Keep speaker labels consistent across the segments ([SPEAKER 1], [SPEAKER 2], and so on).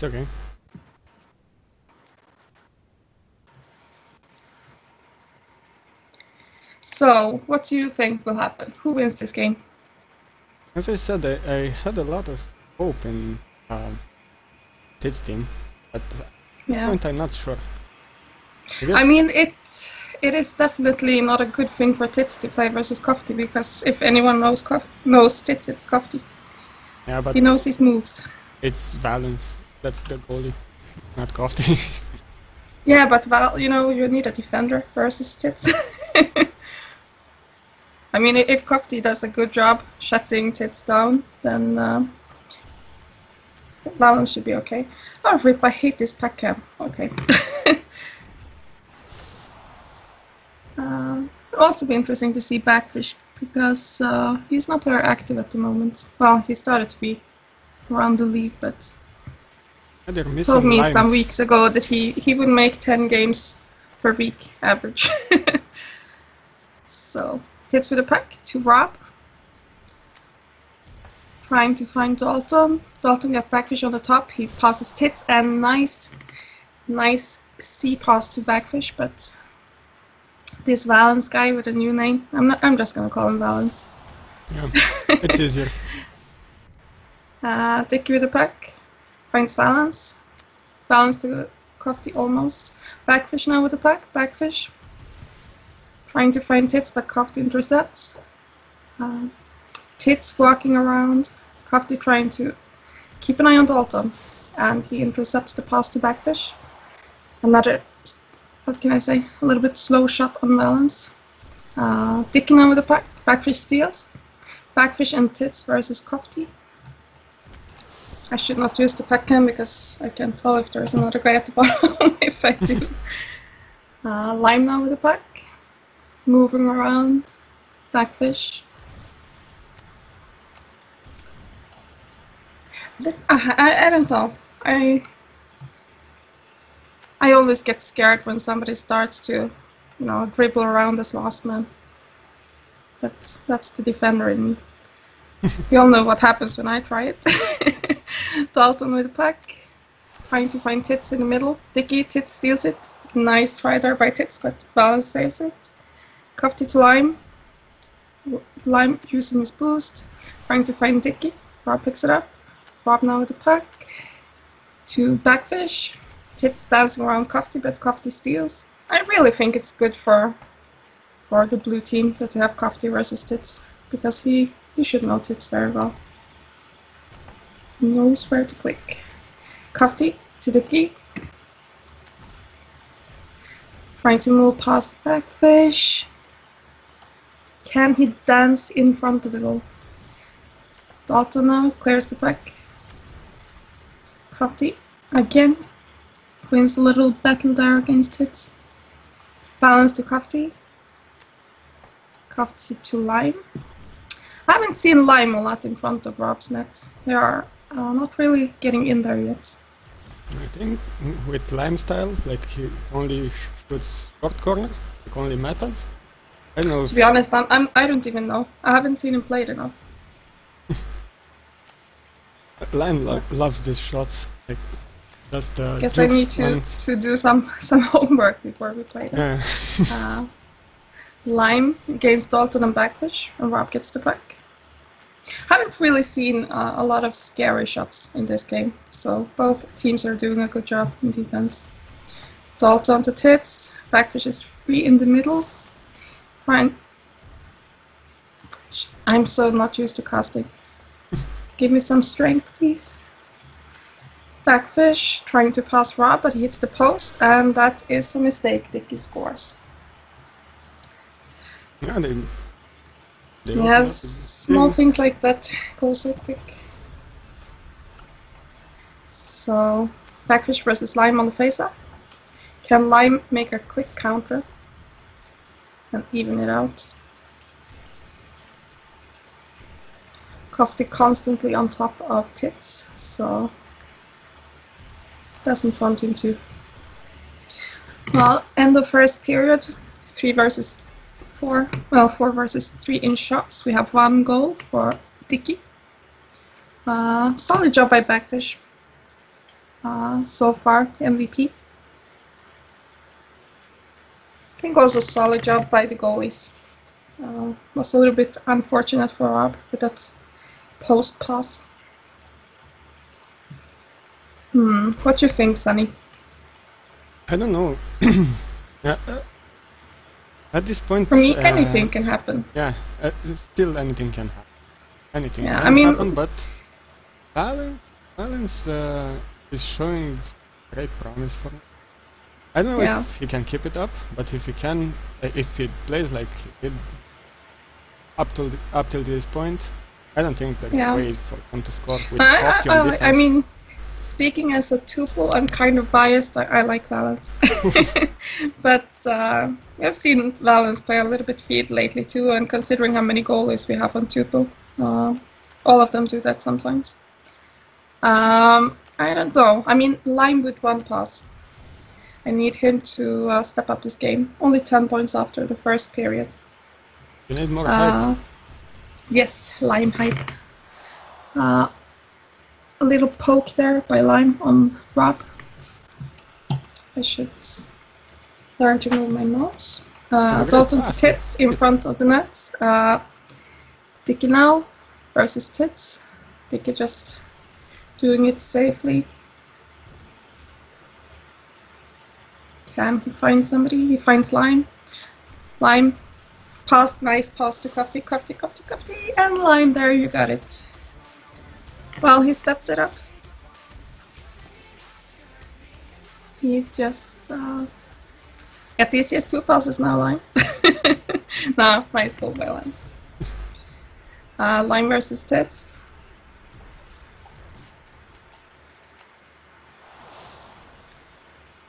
[SPEAKER 1] It's okay.
[SPEAKER 2] So, what do you think will happen? Who wins this game?
[SPEAKER 1] As I said, I, I had a lot of hope in um, Tid's team, but at this
[SPEAKER 2] Yeah.
[SPEAKER 1] point I'm not sure. I,
[SPEAKER 2] I mean, it it is definitely not a good thing for Tits to play versus Kofti because if anyone knows Kof- knows Tits, it's Kofti.
[SPEAKER 1] yeah, but
[SPEAKER 2] He knows his moves.
[SPEAKER 1] it's Valence. That's the goalie, not Kofti.
[SPEAKER 2] Yeah, but well, you know, you need a defender versus Tits. I mean, if Kofti does a good job shutting Tits down, then uh, the balance should be okay. Oh, Rip, I hate this pack cam. Okay. uh, also be interesting to see Backfish because uh, he's not very active at the moment. Well, he started to be around the league, but told me
[SPEAKER 1] Lime.
[SPEAKER 2] some weeks ago that he, he would make 10 games per week average. so, Tits with a puck to Rob. Trying to find Dalton. Dalton got Backfish on the top. He passes Tits and nice, nice C pass to Backfish, but this Valence guy with a new name, I'm not. I'm just gonna call him Valence.
[SPEAKER 1] Yeah, it's easier.
[SPEAKER 2] Uh, Dicky with the puck. Finds Valence. Valence to Kofti almost. Backfish now with the pack. Backfish. Trying to find Tits, but Kofti intercepts. Uh, Tits walking around. Kofti trying to keep an eye on Dalton. And he intercepts the pass to Backfish. Another, what can I say, a little bit slow shot on Valence. Uh, Dicky now with the pack. Backfish steals. Backfish and Tits versus Kofti. I should not use the pack cam because I can't tell if there's another guy at the bottom if I do. Uh, lime now with the pack. Moving around. Backfish. I, I, I don't know. I I always get scared when somebody starts to, you know, dribble around as last man. But that's the defender in me. You all know what happens when I try it. Dalton with the puck. Trying to find Tits in the middle. Dicky, Tits steals it. Nice try there by Tits, but Valence saves it. Kofti to Lime. Lime using his boost. Trying to find Dicky. Rob picks it up. Rob now with the puck. To Backfish. Tits dancing around Kofti, but Kofti steals. I really think it's good for for the blue team that they have Kofti versus Tits because he he should know Tits very well. Knows where to click. Kofti to the key. Trying to move past Backfish. Can he dance in front of the goal? Dalton now clears the puck. Kofti again wins a little battle there against Tits. Valence to Kofti. Kofti to Lime. I haven't seen Lime a lot in front of Rob's net. They are uh, not really getting in there yet.
[SPEAKER 1] I think with Lime style, like he only shoots short corner, like only metals. I know.
[SPEAKER 2] To be honest, I'm, I'm I don't even know. I haven't seen him played enough.
[SPEAKER 1] Lime lo- loves these shots. Like just uh,
[SPEAKER 2] Guess I need to, to do some some homework before we play them.
[SPEAKER 1] Yeah.
[SPEAKER 2] Uh, Lime against Dalton and Backfish, and Rob gets the puck. Haven't really seen uh, a lot of scary shots in this game, so both teams are doing a good job in defense. Dalton to Tits, Backfish is free in the middle. Fine. I'm so not used to casting. Give me some strength, please. Backfish trying to pass Rob, but he hits the post, and that is a mistake. Dicky scores.
[SPEAKER 1] Yeah, they, they open
[SPEAKER 2] Yes,
[SPEAKER 1] up
[SPEAKER 2] small
[SPEAKER 1] game.
[SPEAKER 2] things like that go so quick. So, Backfish versus Lime on the face-off. Can Lime make a quick counter and even it out? Kofti constantly on top of Tits, so doesn't want him to. Well, end of first period, three versus four, well, four versus three in shots. We have one goal for Dicky. Uh, solid job by Backfish. uh, so far, MVP. I think was a solid job by the goalies. Uh, was a little bit unfortunate for Rob with that post pass. Hmm, what do you think, Sunny?
[SPEAKER 1] I don't know. yeah, uh, at this point,
[SPEAKER 2] For me,
[SPEAKER 1] uh,
[SPEAKER 2] anything can happen.
[SPEAKER 1] Yeah, uh, still anything can happen. Anything
[SPEAKER 2] Yeah,
[SPEAKER 1] can
[SPEAKER 2] I mean-
[SPEAKER 1] happen, but Valence, Valence uh, is showing great promise for me. I don't know
[SPEAKER 2] Yeah.
[SPEAKER 1] if he can keep it up, but if he can, uh, if he plays like he did up till up till this point, I don't think there's
[SPEAKER 2] Yeah.
[SPEAKER 1] a way for him to score with
[SPEAKER 2] I,
[SPEAKER 1] 40
[SPEAKER 2] I,
[SPEAKER 1] on
[SPEAKER 2] I,
[SPEAKER 1] defense.
[SPEAKER 2] I mean, speaking as a tuple, I'm kind of biased. I, I like Valence. but uh, I've seen Valence play a little bit feed lately too, and considering how many goalies we have on tuple, uh, all of them do that sometimes. Um, I don't know. I mean, Lime with one pass. I need him to uh, step up this game. Only 10 points after the first period.
[SPEAKER 1] you need more
[SPEAKER 2] Uh,
[SPEAKER 1] height.
[SPEAKER 2] yes, Lime hype. A little poke there by Lime on Rob. I should learn to move my mouse. Uh, Dalton to. Tits in front of the net. Uh, Dicky now versus Tits. Dicky just doing it safely. Can he find somebody? He finds Lime. Lime Pass, nice pass to Kofti, Kofti, Kofti, Kofti, and Lime, there you got it. Well, he stepped it up. He just, uh, at least he has two passes now, Lime. no, nice goal by Lime. Uh, Lime versus Tits.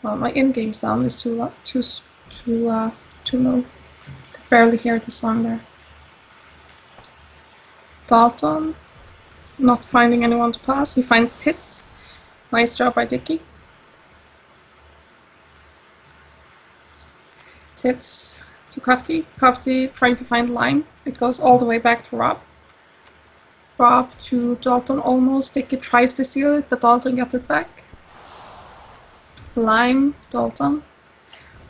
[SPEAKER 2] Well, my in-game sound is too low, too, too, uh, too low barely hear the song there. Dalton, not finding anyone to pass. He finds Tits. Nice job by Dicky. Tits to Kofti. Kofti trying to find Lime. It goes all the way back to Rob. Rob to Dalton almost. Dicky tries to steal it, but Dalton gets it back. Lime, Dalton.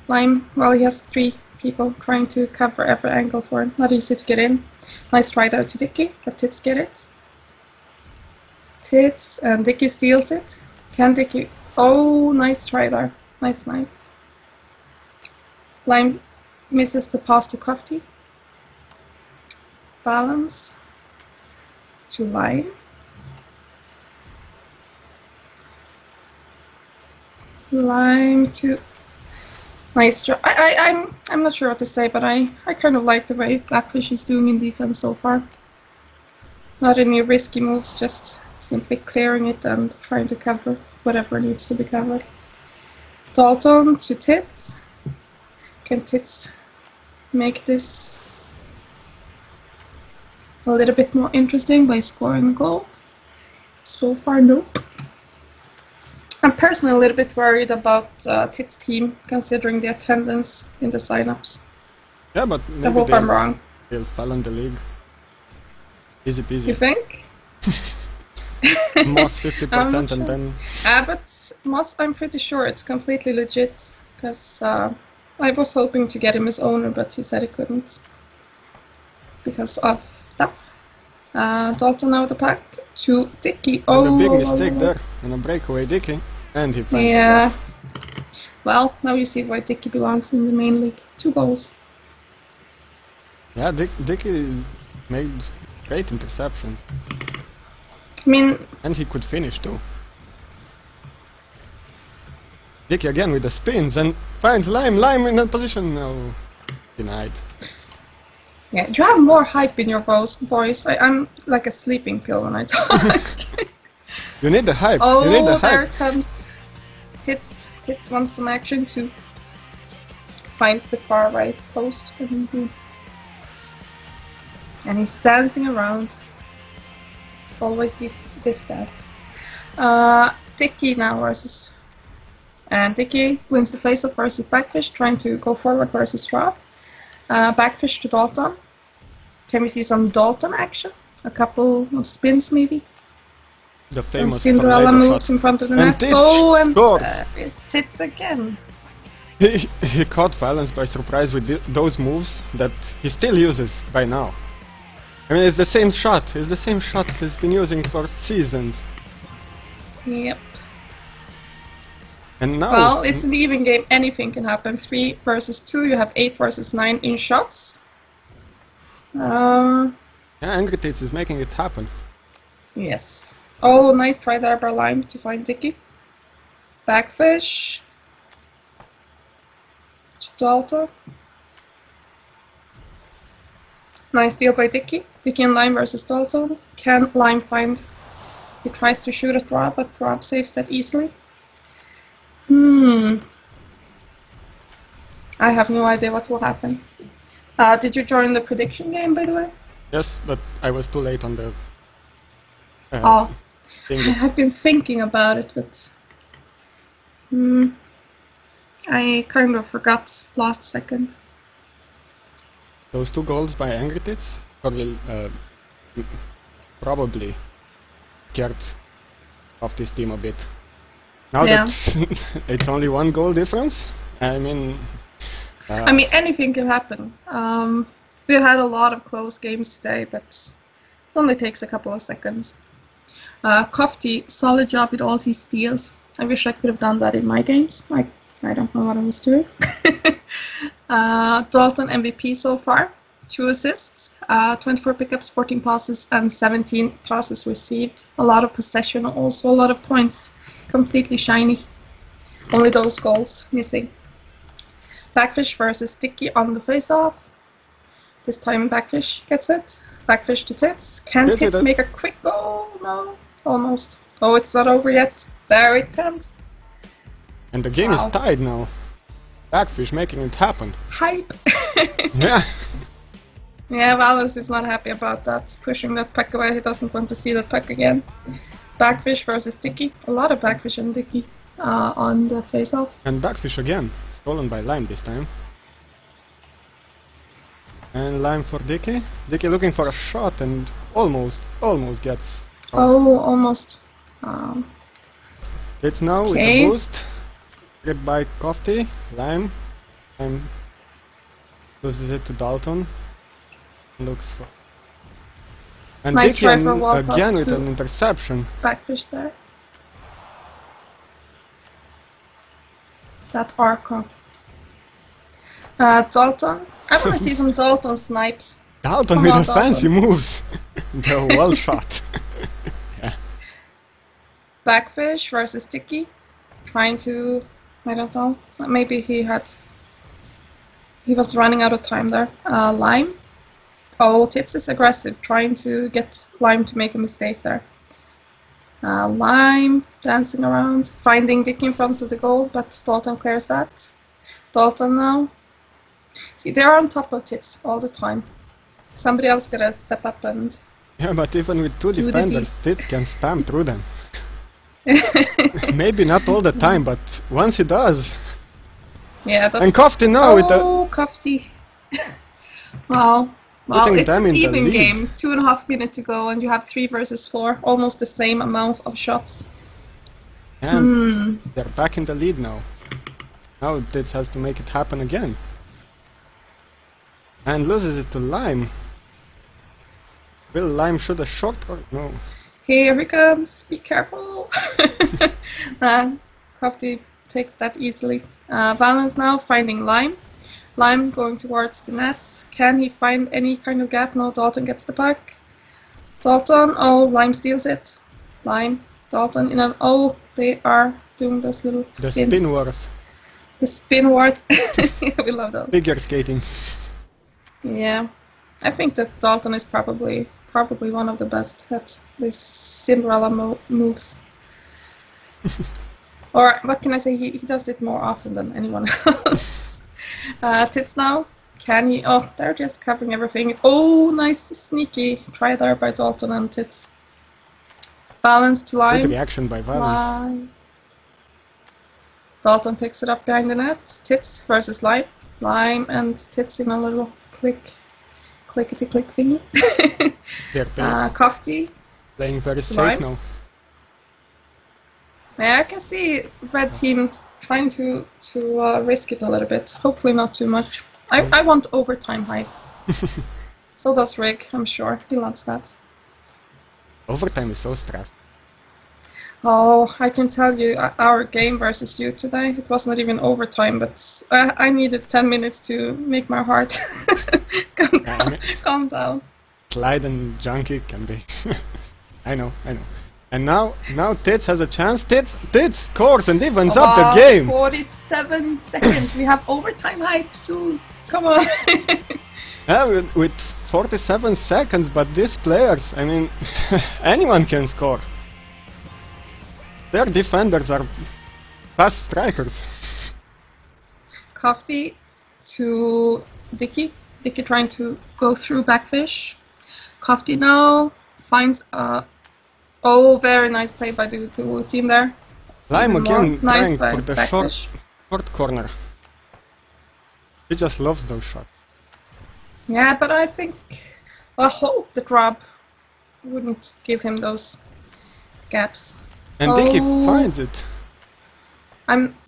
[SPEAKER 2] Lime, well, he has three people trying to cover every angle for him. Not easy to get in. Nice try there to Dicky, but Tits get it. Tits, and Dicky steals it. Can Dicky? Oh, nice try there. Nice knife. Lime misses the pass to Kofti. Valence to Lime. Lime to Nice job. I, I, I'm I'm not sure what to say, but I, I kind of like the way Backfish is doing in defense so far. Not any risky moves, just simply clearing it and trying to cover whatever needs to be covered. Dalton to Tits. Can Tits make this a little bit more interesting by scoring a goal? So far, nope. I'm personally a little bit worried about uh, Tits team, considering the attendance in the signups.
[SPEAKER 1] Yeah, but
[SPEAKER 2] I
[SPEAKER 1] maybe
[SPEAKER 2] hope I'm wrong.
[SPEAKER 1] they'll fall in the league. Easy peasy.
[SPEAKER 2] You think?
[SPEAKER 1] Moss 50%
[SPEAKER 2] I'm
[SPEAKER 1] and
[SPEAKER 2] sure.
[SPEAKER 1] then
[SPEAKER 2] Uh, but Moss, I'm pretty sure it's completely legit, because uh, I was hoping to get him as owner, but he said he couldn't because of stuff. Uh, Dalton now the pack to Dicky. Oh,
[SPEAKER 1] and a big mistake there and a breakaway Dicky. And he finds
[SPEAKER 2] Yeah. Well, now you see why Dicky belongs in the main league. Two goals.
[SPEAKER 1] Yeah, Dick, Dicky made great interception.
[SPEAKER 2] I mean,
[SPEAKER 1] And he could finish too. Dicky again with the spins and finds Lime. Lime in that position. No. Denied.
[SPEAKER 2] yeah, you have more hype in your voice. voice. I, I'm like a sleeping pill when I talk.
[SPEAKER 1] You need the hype.
[SPEAKER 2] oh,
[SPEAKER 1] you need the oh,
[SPEAKER 2] there
[SPEAKER 1] hype.
[SPEAKER 2] comes Tits. Tits wants some action to find the far right post. And he's dancing around. Always this, this dance. Uh, Dicky now versus. And Dicky wins the face-off versus Backfish, trying to go forward versus Rob. Uh, Backfish to Dalton. Can we see some Dalton action? A couple of spins, maybe?
[SPEAKER 1] The
[SPEAKER 2] Some
[SPEAKER 1] famous
[SPEAKER 2] Cinderella moves
[SPEAKER 1] shot.
[SPEAKER 2] in front of the
[SPEAKER 1] And
[SPEAKER 2] net. Oh, and
[SPEAKER 1] scores.
[SPEAKER 2] there is Tits again.
[SPEAKER 1] He, he caught Valence by surprise with thi- those moves that he still uses by now. I mean, it's the same shot. It's the same shot he's been using for seasons.
[SPEAKER 2] Yep.
[SPEAKER 1] And now,
[SPEAKER 2] Well, it's an even game. Anything can happen. Three versus two. You have eight versus nine in shots. Um,
[SPEAKER 1] yeah, Angry is making it happen.
[SPEAKER 2] yes. Oh, nice try there by Lime to find Dicky. Backfish. Gibraltar. Nice deal by Dicky. Dicky and Lime versus Dalton. Can Lime find? He tries to shoot at Rob, but Rob saves that easily. Hmm. I have no idea what will happen. Uh, did you join the prediction game, by the way?
[SPEAKER 1] Yes, but I was too late on the. Uh,
[SPEAKER 2] Oh, I have been thinking about it, but hmm, I kind of forgot last second.
[SPEAKER 1] Those two goals by Angry Tits probably, uh, probably scared off this team a bit. Now
[SPEAKER 2] Yeah.
[SPEAKER 1] that it's only one goal difference, I mean. Uh,
[SPEAKER 2] I mean, anything can happen. Um, we had a lot of close games today, but it only takes a couple of seconds. Uh, Kofti, solid job with all his steals. I wish I could have done that in my games. I, I don't know what I was doing. uh, Dalton MVP so far. Two assists, uh, 24 pickups, 14 passes, and 17 passes received. A lot of possession, also a lot of points. Completely shiny. Only those goals missing. Backfish versus Dicky on the face-off. This time Backfish gets it. Backfish to Tits. Can
[SPEAKER 1] Yes,
[SPEAKER 2] Tits make a quick goal? No, almost. Oh, it's not over yet. There it comes.
[SPEAKER 1] And the game
[SPEAKER 2] Wow.
[SPEAKER 1] is tied now. Backfish making it happen.
[SPEAKER 2] Hype.
[SPEAKER 1] Yeah.
[SPEAKER 2] yeah, Valence is not happy about that. Pushing that puck away. He doesn't want to see that puck again. Backfish versus Dicky. A lot of Backfish and Dicky uh, on the face-off.
[SPEAKER 1] And Backfish again. Stolen by Lime this time. And Lime for Dicky. Dicky looking for a shot and almost, almost gets.
[SPEAKER 2] Oh, almost. Um,
[SPEAKER 1] It's now with
[SPEAKER 2] Okay.
[SPEAKER 1] a boost. Get by Kofti. Lime. Lime loses it to Dalton. Looks for. And
[SPEAKER 2] Nice try for wall
[SPEAKER 1] again with an interception.
[SPEAKER 2] Backfish there. That Arco. Uh, Dalton. I want to see some Dalton snipes.
[SPEAKER 1] Dalton
[SPEAKER 2] Come
[SPEAKER 1] with
[SPEAKER 2] on,
[SPEAKER 1] the fancy
[SPEAKER 2] Dalton.
[SPEAKER 1] moves. the well shot.
[SPEAKER 2] Backfish versus Sticky. Trying to. I don't know. Maybe he had. He was running out of time there. Uh, Lime. Oh, Tits is aggressive, trying to get Lime to make a mistake there. Uh, Lime dancing around, finding Dick in front of the goal, but Dalton clears that. Dalton now. See, they're on top of Tits all the time. Somebody else gotta step up and.
[SPEAKER 1] Yeah, but even with two defenders, Tits can spam through them. Maybe not all the time, but once he does.
[SPEAKER 2] yeah, that's.
[SPEAKER 1] And Kofti now with the.
[SPEAKER 2] Oh, Kofti. wow. Well, it's
[SPEAKER 1] them
[SPEAKER 2] an even
[SPEAKER 1] lead.
[SPEAKER 2] game. Two and a half minutes to go, and you have three versus four. Almost the same amount of shots.
[SPEAKER 1] And
[SPEAKER 2] Hmm.
[SPEAKER 1] they're back in the lead now. Now Tits has to make it happen again. And loses it to Lime. Will Lime shoot a shot or no?
[SPEAKER 2] Here he comes. Be careful. uh, Kofti takes that easily. Uh, Valence now finding Lime. Lime going towards the net. Can he find any kind of gap? No, Dalton gets the puck. Dalton, oh, Lime steals it. Lime, Dalton in an, oh, they are doing those little
[SPEAKER 1] The
[SPEAKER 2] spins.
[SPEAKER 1] spin wars.
[SPEAKER 2] The spin wars. we love those.
[SPEAKER 1] Figure skating.
[SPEAKER 2] Yeah, I think that Dalton is probably probably one of the best at these Cinderella mo- moves. or what can I say? He, he does it more often than anyone else. uh, Tits now. Can he? Oh, they're just covering everything. Oh, nice sneaky try there by Dalton and Tits. Valence to
[SPEAKER 1] Good
[SPEAKER 2] line.
[SPEAKER 1] reaction by Valence.
[SPEAKER 2] Line. Dalton picks it up behind the net. Tits versus Lime. Lime and Tits in a little click, clickety click thingy.
[SPEAKER 1] They're play-
[SPEAKER 2] uh, Kofti.
[SPEAKER 1] playing very safe
[SPEAKER 2] Lime.
[SPEAKER 1] now.
[SPEAKER 2] Yeah, I can see red team trying to to uh, risk it a little bit. Hopefully not too much. I, I want overtime hype. so does Rick, I'm sure. He loves that.
[SPEAKER 1] Overtime is so stressed.
[SPEAKER 2] Oh, I can tell you, uh, our game versus you today, it was not even overtime, but I, I needed 10 minutes to make my heart calm,
[SPEAKER 1] I
[SPEAKER 2] down,
[SPEAKER 1] mean-
[SPEAKER 2] calm down.
[SPEAKER 1] Clyde and Junkie can be. I know, I know. And now, now Tits has a chance. Tits, Tits scores and evens up
[SPEAKER 2] Wow,
[SPEAKER 1] the game.
[SPEAKER 2] 47 seconds. We have overtime hype soon. Come on.
[SPEAKER 1] Yeah, with, with 47 seconds, but these players, I mean, anyone can score. Their defenders are fast strikers.
[SPEAKER 2] Kofti to Dicky. Dicky trying to go through backfish. Kofti now finds a. Oh, very nice play by the team there.
[SPEAKER 1] Lime again
[SPEAKER 2] nice
[SPEAKER 1] trying for the short, short corner. He just loves those shots.
[SPEAKER 2] Yeah, but I think I hope the drop wouldn't give him those gaps.
[SPEAKER 1] And Dicky
[SPEAKER 2] Oh.
[SPEAKER 1] finds it.
[SPEAKER 2] I'm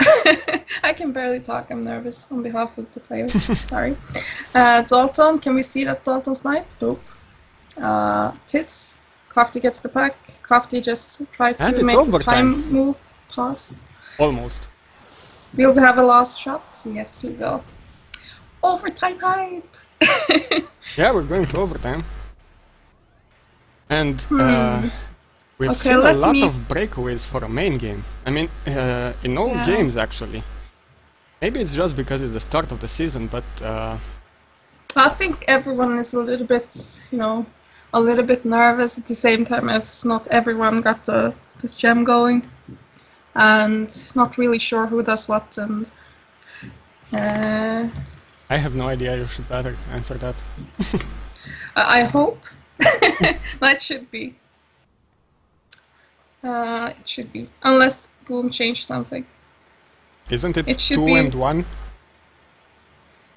[SPEAKER 2] I can barely talk. I'm nervous on behalf of the players. Sorry. Uh, Dalton, can we see that Dalton snipe? Nope. Uh, Tits. Kofti gets the puck. Kofti just tried to make the
[SPEAKER 1] overtime.
[SPEAKER 2] time move pass.
[SPEAKER 1] Almost.
[SPEAKER 2] We will we have a last shot? Yes, we will. Overtime hype.
[SPEAKER 1] Yeah, we're going to overtime. And uh, we've.
[SPEAKER 2] Okay,
[SPEAKER 1] seen a lot
[SPEAKER 2] me-
[SPEAKER 1] of breakaways for a main game. I mean, uh, in all
[SPEAKER 2] Yeah.
[SPEAKER 1] games actually. Maybe it's just because it's the start of the season, but uh,
[SPEAKER 2] I think everyone is a little bit, you know, a little bit nervous at the same time as not everyone got the, the gem going, and not really sure who does what. And uh,
[SPEAKER 1] I have no idea. You should better answer that.
[SPEAKER 2] I I hope that should be. Uh, it should be, unless Boom changed something.
[SPEAKER 1] Isn't it,
[SPEAKER 2] It
[SPEAKER 1] two
[SPEAKER 2] be-
[SPEAKER 1] and one?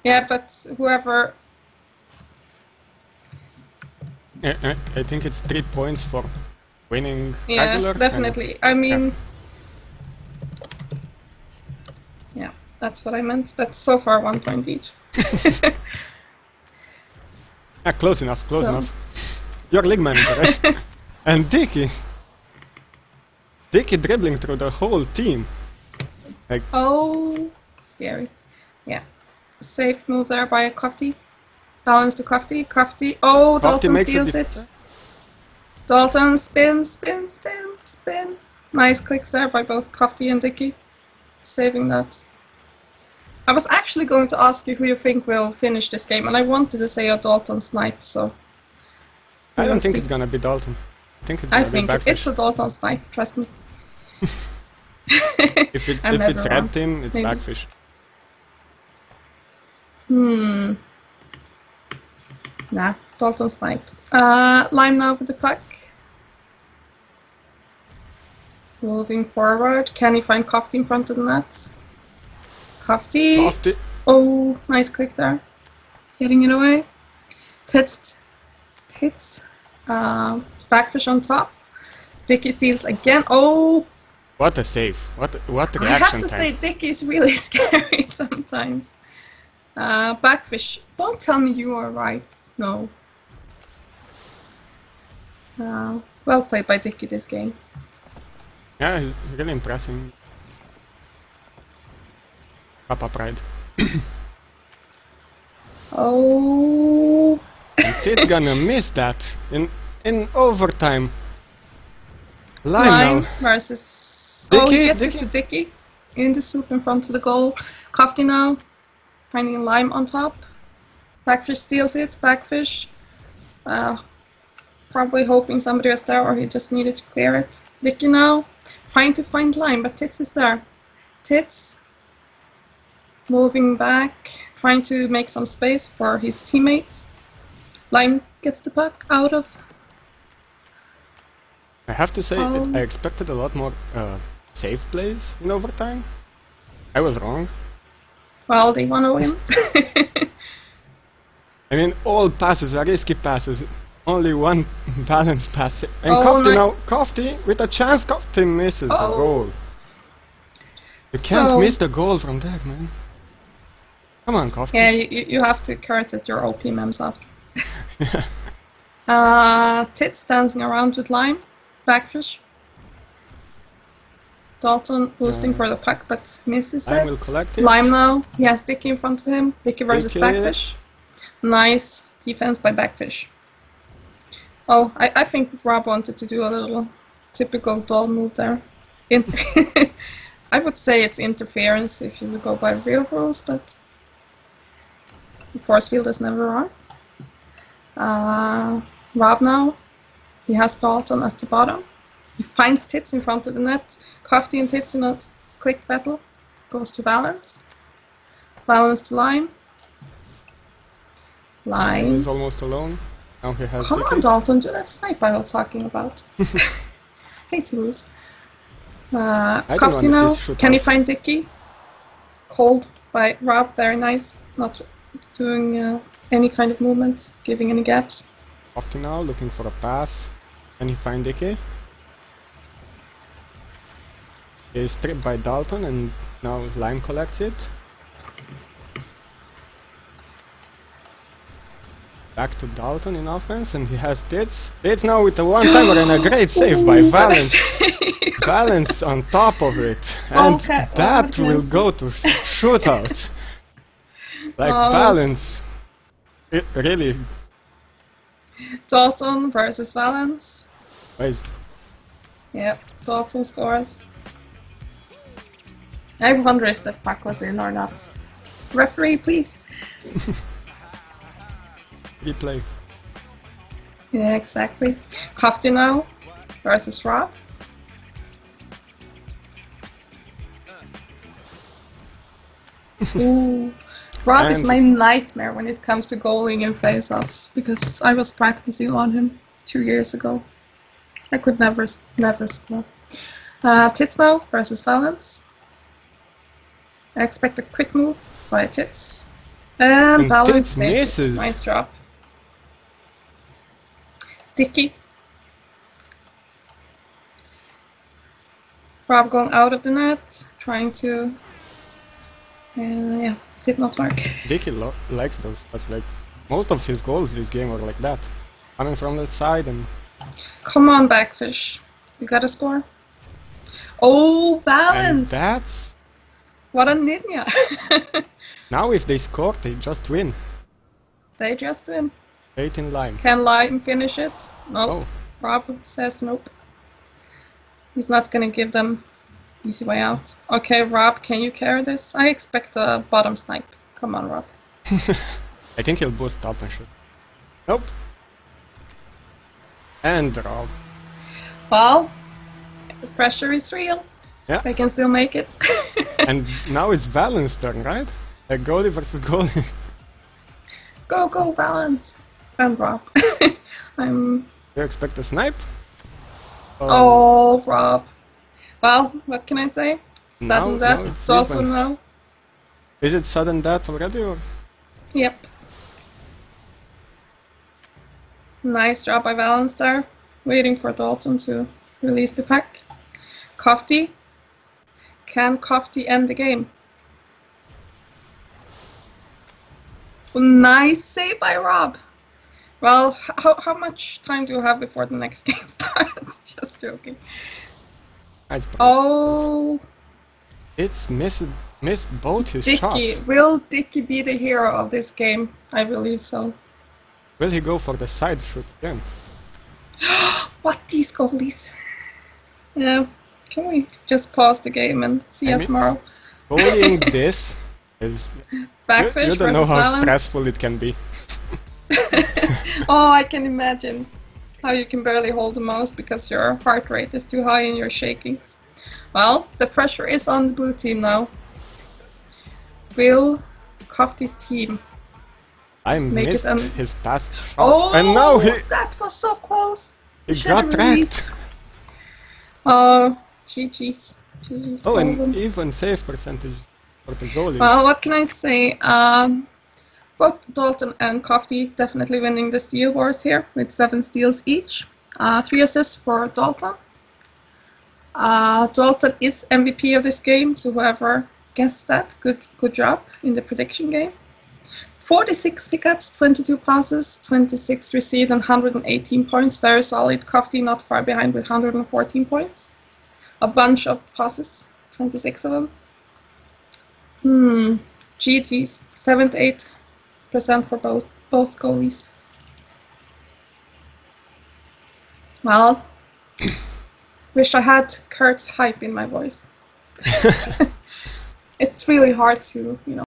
[SPEAKER 2] Yeah, but whoever.
[SPEAKER 1] I, I, I think it's three points for winning
[SPEAKER 2] Yeah,
[SPEAKER 1] regular. and-
[SPEAKER 2] definitely. I mean. Yeah, that's what I meant. But so far, one point each.
[SPEAKER 1] Ah, close enough, close
[SPEAKER 2] So-
[SPEAKER 1] enough. You're league manager, right? and Dicky. Dicky dribbling through the whole team. Like,
[SPEAKER 2] Oh, scary. Yeah. Safe move there by Crafty. Valence to Crafty. Crafty. Oh,
[SPEAKER 1] Kofti
[SPEAKER 2] Dalton steals it. Dalton spin, spin, spin, spin. Nice clicks there by both Crafty and Dicky. Saving that. I was actually going to ask you who you think will finish this game, and I wanted to say a Dalton snipe, so.
[SPEAKER 1] I don't think
[SPEAKER 2] see.
[SPEAKER 1] it's gonna be Dalton. I think it's
[SPEAKER 2] I think
[SPEAKER 1] be
[SPEAKER 2] it-
[SPEAKER 1] Backfish.
[SPEAKER 2] it's a Dalton snipe, trust me.
[SPEAKER 1] If, it, if it's red
[SPEAKER 2] wrong.
[SPEAKER 1] team, it's
[SPEAKER 2] Maybe.
[SPEAKER 1] Backfish.
[SPEAKER 2] Hmm. Nah, Dalton snipe. Uh, Lime now with the puck. Moving forward. Can he find Kofti in front of the net? Kofti.
[SPEAKER 1] The-
[SPEAKER 2] Oh, nice click there. Getting it away. Tits. Tits. Uh, backfish on top. Dicky steals again. Oh,
[SPEAKER 1] What a save! What what
[SPEAKER 2] I
[SPEAKER 1] reaction I
[SPEAKER 2] have to
[SPEAKER 1] time!
[SPEAKER 2] say Dicky's really scary sometimes. Uh, backfish, don't tell me you are right. No. Uh, well played by Dicky this game.
[SPEAKER 1] Yeah, he's he's really impressing. Papa pride.
[SPEAKER 2] Oh,
[SPEAKER 1] It's gonna miss that in in overtime. Line
[SPEAKER 2] Lime
[SPEAKER 1] now.
[SPEAKER 2] versus. oh, he gets it to Dicky in the soup in front of the goal. Kofti now finding Lime on top. Backfish steals it. Backfish. Uh, probably hoping somebody was there or he just needed to clear it. Dicky now trying to find Lime, but Tits is there. Tits moving back, trying to make some space for his teammates. Lime gets the puck out of.
[SPEAKER 1] I have to say, it,
[SPEAKER 2] Um,
[SPEAKER 1] I expected a lot more uh, safe plays in overtime. I was wrong.
[SPEAKER 2] Well, they want to win.
[SPEAKER 1] I mean, all passes are risky passes. Only one Valence pass. And
[SPEAKER 2] Oh,
[SPEAKER 1] Kofti now, Kofti with a chance, Kofti misses the
[SPEAKER 2] Oh.
[SPEAKER 1] goal. You can't miss the goal from there, man. Come on, Kofti.
[SPEAKER 2] Yeah, you, you have to curse at your OP memes after. Uh, Tits dancing around with Lime. Backfish. Dalton boosting for the puck but misses it.
[SPEAKER 1] will collect it.
[SPEAKER 2] Lime now. He has Dicky in front of him. Dicky versus
[SPEAKER 1] Dicky.
[SPEAKER 2] Backfish. Nice defense by Backfish. Oh, I, I think Rob wanted to do a little typical doll move there. In I would say it's interference if you go by real rules, but force field is never wrong. Uh, Rob now. He has Dalton at the bottom. He finds Tits in front of the net. Kofti and Tits in a quick battle. Goes to Valence. Valence to Lime. Lime.
[SPEAKER 1] He's almost alone. Now he has
[SPEAKER 2] Come on, Dalton, do that snipe I was talking about. hey, to lose. Uh,
[SPEAKER 1] I don't
[SPEAKER 2] Kofti
[SPEAKER 1] wanna
[SPEAKER 2] now. Can he find Dicky? Called by Rob, very nice. Not doing uh, any kind of movements, giving any gaps.
[SPEAKER 1] Kofti now, looking for a pass. Can he find? He is stripped by Dalton and now Lime collects it. Back to Dalton in offense and he has Tits. Tits now with a one-timer and a great save by Valence. Valence on top of it. And
[SPEAKER 2] Okay,
[SPEAKER 1] that will go to shootout. like
[SPEAKER 2] Oh.
[SPEAKER 1] Valence. It really
[SPEAKER 2] Dalton versus Valence.
[SPEAKER 1] is
[SPEAKER 2] Yep, Dalton scores. I wonder if the puck was in or not. Referee, please.
[SPEAKER 1] replay.
[SPEAKER 2] Yeah, exactly. Kofti now versus Rob. Ooh. Rob is my nightmare when it comes to goaling in face-offs because I was practicing on him two years ago. I could never, never score. Uh, Tits now versus Valence. I expect a quick move by Tits. And,
[SPEAKER 1] And
[SPEAKER 2] Valence
[SPEAKER 1] Tits
[SPEAKER 2] saves it.
[SPEAKER 1] misses.
[SPEAKER 2] Nice drop. Dicky. Rob going out of the net, trying to. Uh, yeah, did not work.
[SPEAKER 1] Likes those. That's like most of his goals this game are like that. Coming from the side and,
[SPEAKER 2] Come on, Backfish. You gotta score. Oh, Valence!
[SPEAKER 1] and that's
[SPEAKER 2] What a ninja!
[SPEAKER 1] now if they score they just win.
[SPEAKER 2] they just win.
[SPEAKER 1] Eight in line.
[SPEAKER 2] Can Lime finish it? Nope.
[SPEAKER 1] Oh,
[SPEAKER 2] Rob says nope. He's not gonna give them easy way out. Okay, Rob, can you carry this? I expect a bottom snipe. Come on, Rob.
[SPEAKER 1] I think he'll boost up and shoot. Nope. And Rob.
[SPEAKER 2] Well, the pressure is real.
[SPEAKER 1] Yeah.
[SPEAKER 2] They can still make it.
[SPEAKER 1] And now it's Valence turn, right? Like goalie versus goalie.
[SPEAKER 2] go, go, Valence! And Rob. I'm.
[SPEAKER 1] you expect a snipe?
[SPEAKER 2] Oh, Rob. Well, what can I say? Sudden
[SPEAKER 1] no,
[SPEAKER 2] death.
[SPEAKER 1] it's
[SPEAKER 2] Dalton
[SPEAKER 1] even.
[SPEAKER 2] now.
[SPEAKER 1] Is it sudden death already or?
[SPEAKER 2] Yep. Nice job by Valence there. Waiting for Dalton to release the pack. Kofti. Can Kofti end the game? Nice save by Rob. Well, how, how much time do you have before the next game starts? Just joking. Oh,
[SPEAKER 1] It's missed missed both his
[SPEAKER 2] Dicky.
[SPEAKER 1] shots.
[SPEAKER 2] Will Dicky be the hero of this game? I believe so.
[SPEAKER 1] Will he go for the side shoot again?
[SPEAKER 2] What these goalies? Yeah, can we just pause the game and see
[SPEAKER 1] I
[SPEAKER 2] you
[SPEAKER 1] mean-
[SPEAKER 2] tomorrow?
[SPEAKER 1] Goalieing this is you,
[SPEAKER 2] Backfish
[SPEAKER 1] you don't know how
[SPEAKER 2] Valence.
[SPEAKER 1] stressful it can be.
[SPEAKER 2] oh, I can imagine how you can barely hold the mouse because your heart rate is too high and you're shaking. Well, the pressure is on the blue team now. Will Kofti's team?
[SPEAKER 1] I
[SPEAKER 2] Make it
[SPEAKER 1] missed
[SPEAKER 2] un-
[SPEAKER 1] his past shot,
[SPEAKER 2] Oh,
[SPEAKER 1] and now he,
[SPEAKER 2] that was so close.
[SPEAKER 1] he
[SPEAKER 2] Should've
[SPEAKER 1] got
[SPEAKER 2] released.
[SPEAKER 1] tracked.
[SPEAKER 2] Oh, GG's. GG.
[SPEAKER 1] Oh, and even save percentage for the goalie.
[SPEAKER 2] Well, what can I say? Um, both Dalton and Kofti definitely winning the steal wars here with seven steals each. Uh, three assists for Dalton. Uh, Dalton is MVP of this game, so whoever guessed that, good, good job in the prediction game. 46 pickups, 22 passes, 26 received, and 118 points. Very solid. Kofti not far behind with 114 points. A bunch of passes, 26 of them. Hmm. GTs, 7 to 8 percent for both, both goalies. Well, wish I had Kurt's hype in my voice. it's really hard to, you know,